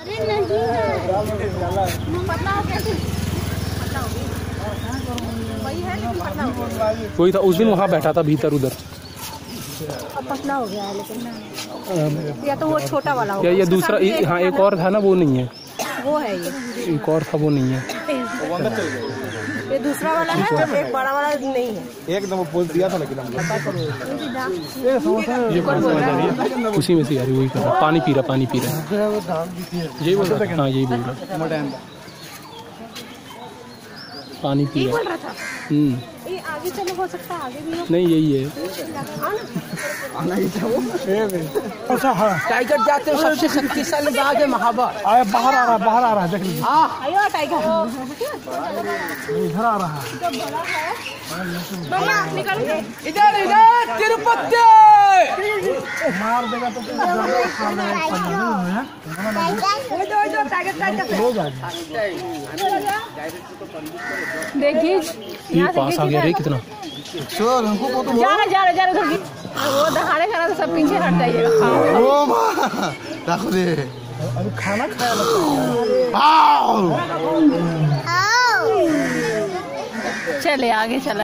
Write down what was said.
अरे नहीं है। वही था उस दिन वहाँ बैठा था भीतर उधर। अब पतला हो गया है लेकिन। या तो वो छोटा वाला या ये दूसरा हाँ एक और था ना वो नहीं है। वो है ये। एक और था वो नहीं है। ये दूसरा वाला है एक बड़ा वाला नहीं है। एकदम वो बोल दिया था लेकिन हमने। ये कौन सा जा है उसी में से आ रही है, वही कर रहा पानी पी रहा पानी पी रहा है। यही बोल रहा है? हाँ यही बोल रहा है। पानी पी रहा। था? हम्म। ये आगे चलो हो सकता है आगे भी नहीं यही है। टाइगर जाते हो सबसे शक्तिशाली बाघ है बाहर आ रहा है बाहर आ रहा है देख लीजिए। आयो टाइगर इधर आ रहा है। इधर इधर तिरुपति! मार देगा तो देखिए पास आ गया कितना? चल हमको को तो जा रहा जा रहा जा रहा उधर वो दहाड़े खा रहा था सब पीछे हट जाइएगा। ओ माँ रख दे। अब खाना खाया लगता आओ। चले आगे चला।